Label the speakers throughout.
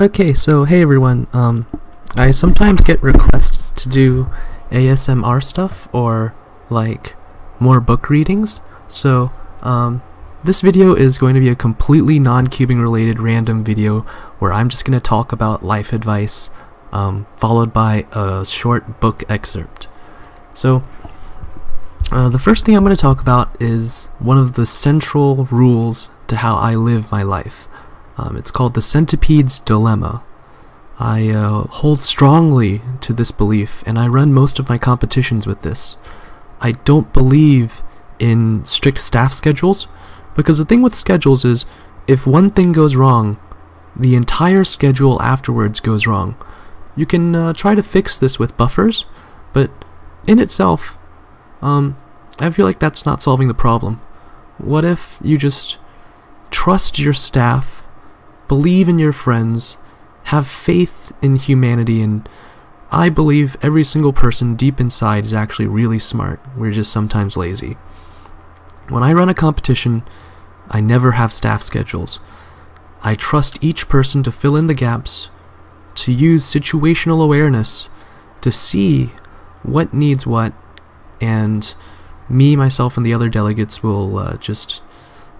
Speaker 1: Okay, so hey everyone. Um, I sometimes get requests to do ASMR stuff or like more book readings. So um, this video is going to be a completely non-cubing related random video where I'm just going to talk about life advice, um, followed by a short book excerpt. So uh, the first thing I'm going to talk about is one of the central rules to how I live my life. Um, it's called the centipede's dilemma. I uh, hold strongly to this belief, and I run most of my competitions with this. I don't believe in strict staff schedules, because the thing with schedules is, if one thing goes wrong, the entire schedule afterwards goes wrong. You can uh, try to fix this with buffers, but in itself, um, I feel like that's not solving the problem. What if you just trust your staff believe in your friends, have faith in humanity, and I believe every single person deep inside is actually really smart. We're just sometimes lazy. When I run a competition, I never have staff schedules. I trust each person to fill in the gaps, to use situational awareness, to see what needs what, and me, myself, and the other delegates will uh, just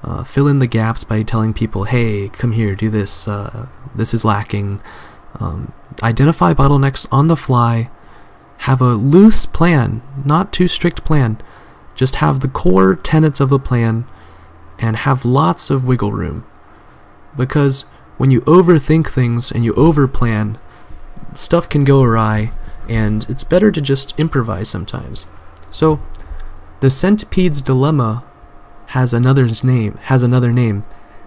Speaker 1: uh, fill in the gaps by telling people, hey, come here, do this, uh, this is lacking. Um, identify bottlenecks on the fly. Have a loose plan, not too strict plan. Just have the core tenets of the plan and have lots of wiggle room. Because when you overthink things and you overplan, stuff can go awry, and it's better to just improvise sometimes. So, the centipede's dilemma has another name. Has another name.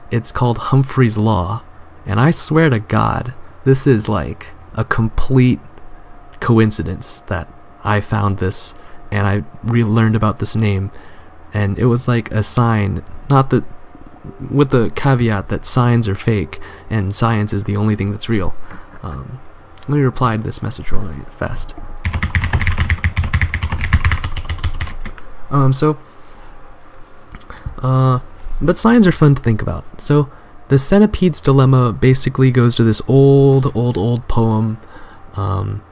Speaker 1: It's called Humphrey's Law, and I swear to God, this is like a complete coincidence that I found this and I relearned about this name, and it was like a sign. Not that with the caveat that signs are fake and science is the only thing that's real. Um, let me reply to this message really fast. Um, so uh, but signs are fun to think about. So, the centipede's dilemma basically goes to this old, old, old poem um,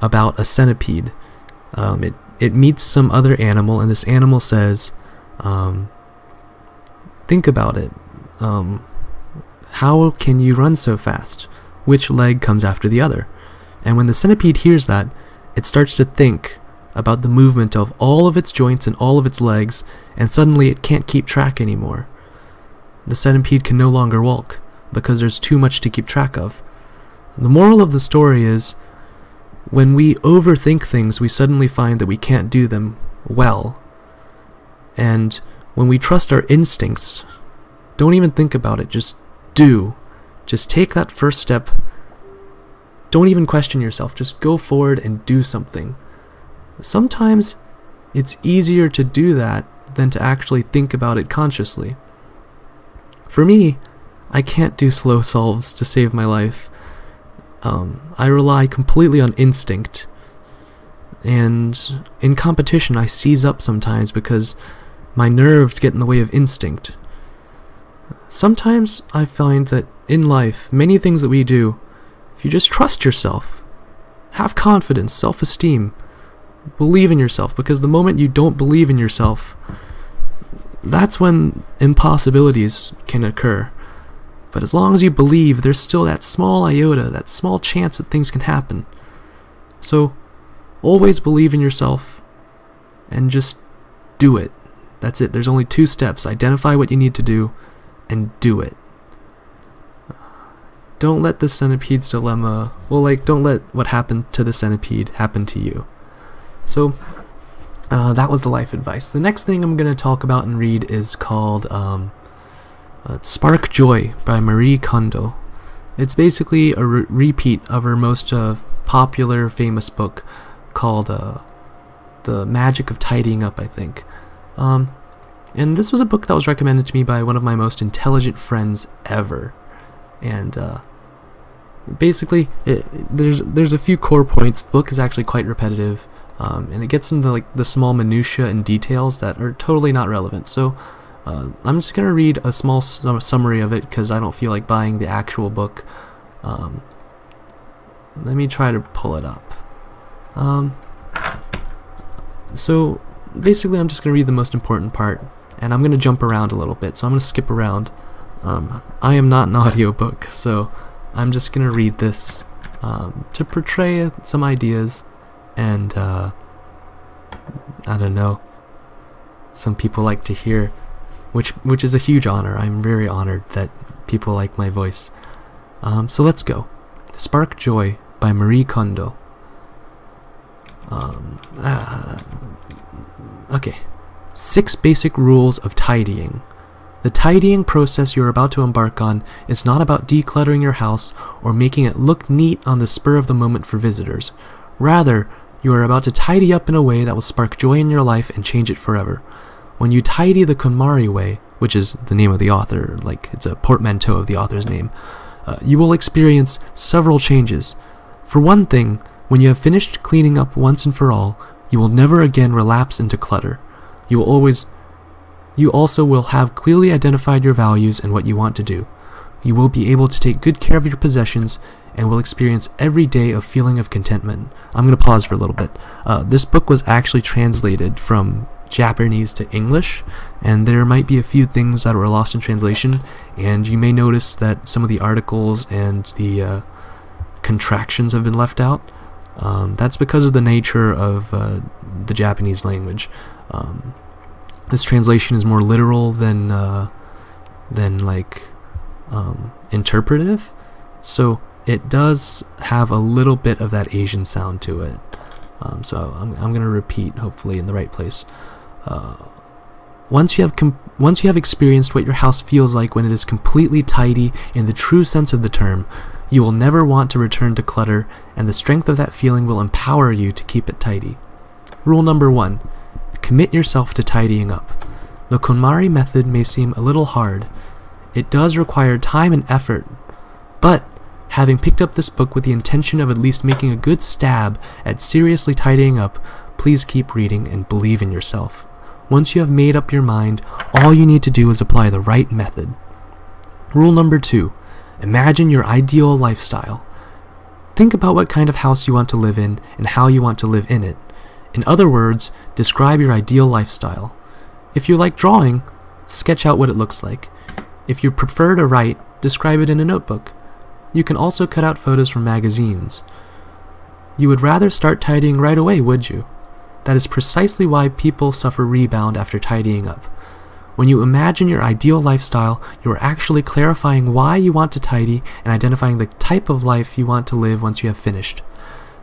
Speaker 1: about a centipede. Um, it it meets some other animal, and this animal says, um, "Think about it. Um, how can you run so fast? Which leg comes after the other?" And when the centipede hears that, it starts to think about the movement of all of its joints and all of its legs, and suddenly it can't keep track anymore. The centipede can no longer walk, because there's too much to keep track of. The moral of the story is, when we overthink things, we suddenly find that we can't do them well. And when we trust our instincts, don't even think about it, just do. Just take that first step. Don't even question yourself, just go forward and do something. Sometimes it's easier to do that than to actually think about it consciously. For me, I can't do slow solves to save my life. Um, I rely completely on instinct. And in competition, I seize up sometimes because my nerves get in the way of instinct. Sometimes I find that in life, many things that we do, if you just trust yourself, have confidence, self esteem, believe in yourself because the moment you don't believe in yourself, that's when impossibilities can occur. But as long as you believe, there's still that small iota, that small chance that things can happen. So, always believe in yourself and just do it. That's it. There's only two steps identify what you need to do and do it. Don't let the centipede's dilemma, well, like, don't let what happened to the centipede happen to you. So uh, that was the life advice. The next thing I'm going to talk about and read is called um, uh, Spark Joy by Marie Kondo. It's basically a re repeat of her most uh, popular, famous book called uh, The Magic of Tidying Up, I think. Um, and this was a book that was recommended to me by one of my most intelligent friends ever. And uh, basically, it, there's there's a few core points. The book is actually quite repetitive. Um, and it gets into like the small minutia and details that are totally not relevant. So uh, I'm just gonna read a small summary of it because I don't feel like buying the actual book. Um, let me try to pull it up. Um, so basically I'm just going to read the most important part and I'm going to jump around a little bit so I'm to skip around um, I am not an audiobook so I'm just going to read this um, to portray some ideas and uh, I don't know some people like to hear which which is a huge honor I'm very honored that people like my voice um, so let's go Spark Joy by Marie Kondo um, uh, okay. Six basic rules of tidying. The tidying process you're about to embark on is not about decluttering your house or making it look neat on the spur of the moment for visitors. Rather, you are about to tidy up in a way that will spark joy in your life and change it forever. When you tidy the KonMari way, which is the name of the author, like it's a portmanteau of the author's name, uh, you will experience several changes. For one thing, when you have finished cleaning up once and for all, you will never again relapse into clutter. You will always you also will have clearly identified your values and what you want to do. You will be able to take good care of your possessions and will experience every day a feeling of contentment. I'm going to pause for a little bit. Uh, this book was actually translated from Japanese to English, and there might be a few things that were lost in translation, and you may notice that some of the articles and the uh, contractions have been left out. Um, that's because of the nature of uh, the Japanese language. Um, this translation is more literal than uh, than like um, interpretive, so it does have a little bit of that Asian sound to it. Um, so I'm, I'm going to repeat, hopefully in the right place. Uh, once you have once you have experienced what your house feels like when it is completely tidy in the true sense of the term, you will never want to return to clutter, and the strength of that feeling will empower you to keep it tidy. Rule number one commit yourself to tidying up. The KonMari method may seem a little hard. It does require time and effort, but having picked up this book with the intention of at least making a good stab at seriously tidying up, please keep reading and believe in yourself. Once you have made up your mind, all you need to do is apply the right method. Rule number two Imagine your ideal lifestyle. Think about what kind of house you want to live in and how you want to live in it. In other words, describe your ideal lifestyle. If you like drawing, sketch out what it looks like. If you prefer to write, describe it in a notebook. You can also cut out photos from magazines. You would rather start tidying right away, would you? That is precisely why people suffer rebound after tidying up. When you imagine your ideal lifestyle, you are actually clarifying why you want to tidy and identifying the type of life you want to live once you have finished.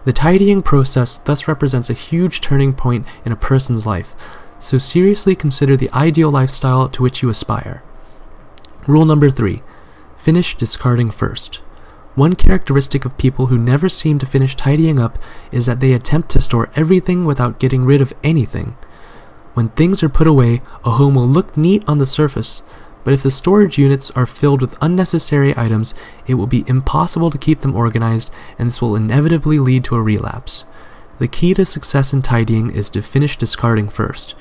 Speaker 1: The tidying process thus represents a huge turning point in a person's life, so seriously consider the ideal lifestyle to which you aspire. Rule number three finish discarding first. One characteristic of people who never seem to finish tidying up is that they attempt to store everything without getting rid of anything. When things are put away, a home will look neat on the surface, but if the storage units are filled with unnecessary items, it will be impossible to keep them organized, and this will inevitably lead to a relapse. The key to success in tidying is to finish discarding first.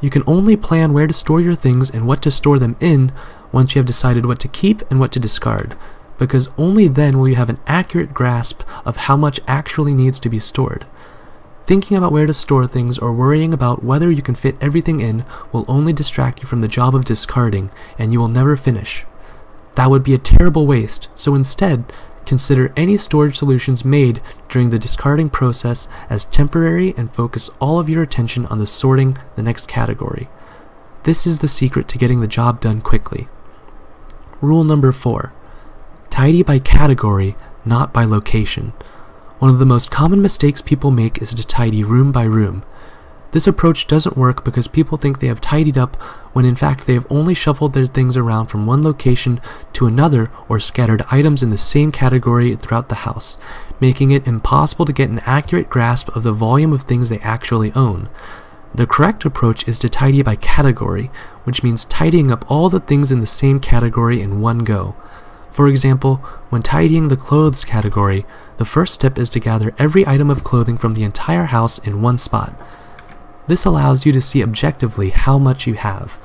Speaker 1: You can only plan where to store your things and what to store them in once you have decided what to keep and what to discard, because only then will you have an accurate grasp of how much actually needs to be stored. Thinking about where to store things or worrying about whether you can fit everything in will only distract you from the job of discarding, and you will never finish. That would be a terrible waste, so instead, consider any storage solutions made during the discarding process as temporary and focus all of your attention on the sorting the next category. This is the secret to getting the job done quickly. Rule number 4. Tidy by category, not by location. One of the most common mistakes people make is to tidy room by room. This approach doesn't work because people think they have tidied up when in fact they have only shuffled their things around from one location to another or scattered items in the same category throughout the house, making it impossible to get an accurate grasp of the volume of things they actually own. The correct approach is to tidy by category, which means tidying up all the things in the same category in one go. For example, when tidying the clothes category, the first step is to gather every item of clothing from the entire house in one spot. This allows you to see objectively how much you have.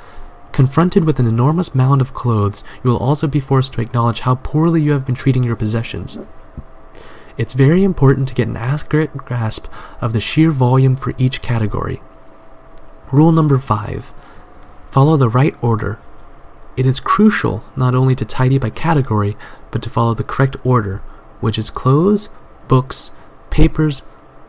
Speaker 1: Confronted with an enormous mound of clothes, you will also be forced to acknowledge how poorly you have been treating your possessions. It's very important to get an accurate grasp of the sheer volume for each category. Rule number 5 Follow the right order. It is crucial not only to tidy by category, but to follow the correct order, which is clothes, books, papers,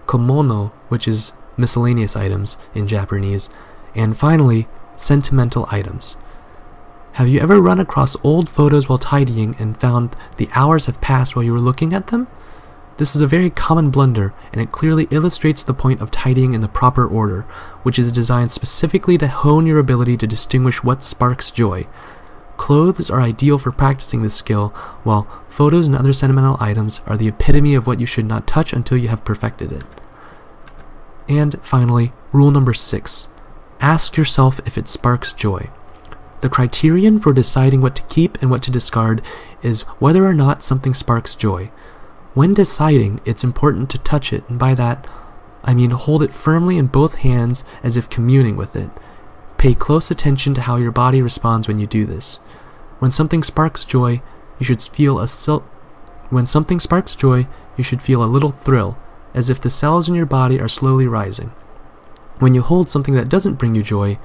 Speaker 1: komono, which is miscellaneous items in Japanese, and finally, sentimental items. Have you ever run across old photos while tidying and found the hours have passed while you were looking at them? This is a very common blunder, and it clearly illustrates the point of tidying in the proper order, which is designed specifically to hone your ability to distinguish what sparks joy. Clothes are ideal for practicing this skill, while photos and other sentimental items are the epitome of what you should not touch until you have perfected it. And finally, rule number six ask yourself if it sparks joy. The criterion for deciding what to keep and what to discard is whether or not something sparks joy. When deciding, it's important to touch it, and by that, I mean hold it firmly in both hands as if communing with it. Pay close attention to how your body responds when you do this. When something sparks joy, you should feel a sil- when something sparks joy, you should feel a little thrill, as if the cells in your body are slowly rising. When you hold something that doesn't bring you joy,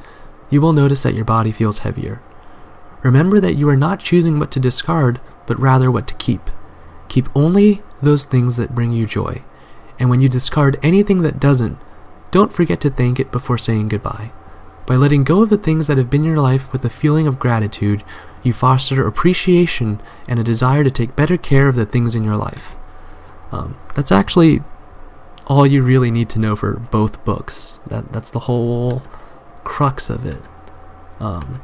Speaker 1: you will notice that your body feels heavier. Remember that you are not choosing what to discard, but rather what to keep. Keep only those things that bring you joy. And when you discard anything that doesn't, don't forget to thank it before saying goodbye. By letting go of the things that have been your life with a feeling of gratitude, you foster appreciation and a desire to take better care of the things in your life. Um, that's actually all you really need to know for both books. That that's the whole crux of it. Um,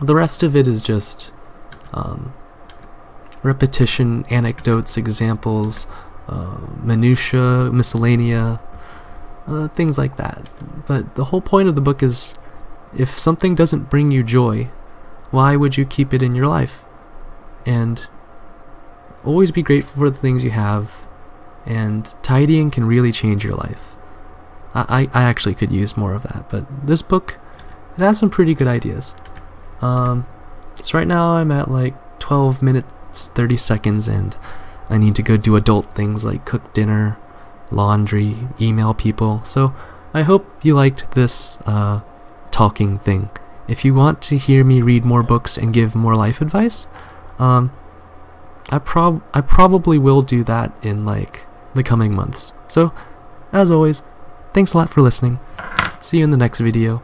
Speaker 1: the rest of it is just um, repetition, anecdotes, examples, uh, minutia, miscellanea, uh, things like that. But the whole point of the book is if something doesn't bring you joy, why would you keep it in your life? And always be grateful for the things you have, and tidying can really change your life. I, I, I actually could use more of that, but this book, it has some pretty good ideas. Um, so right now I'm at like 12 minutes 30 seconds and I need to go do adult things like cook dinner, laundry, email people. So I hope you liked this uh, talking thing. If you want to hear me read more books and give more life advice, um, I prob I probably will do that in like the coming months. So, as always, thanks a lot for listening. See you in the next video.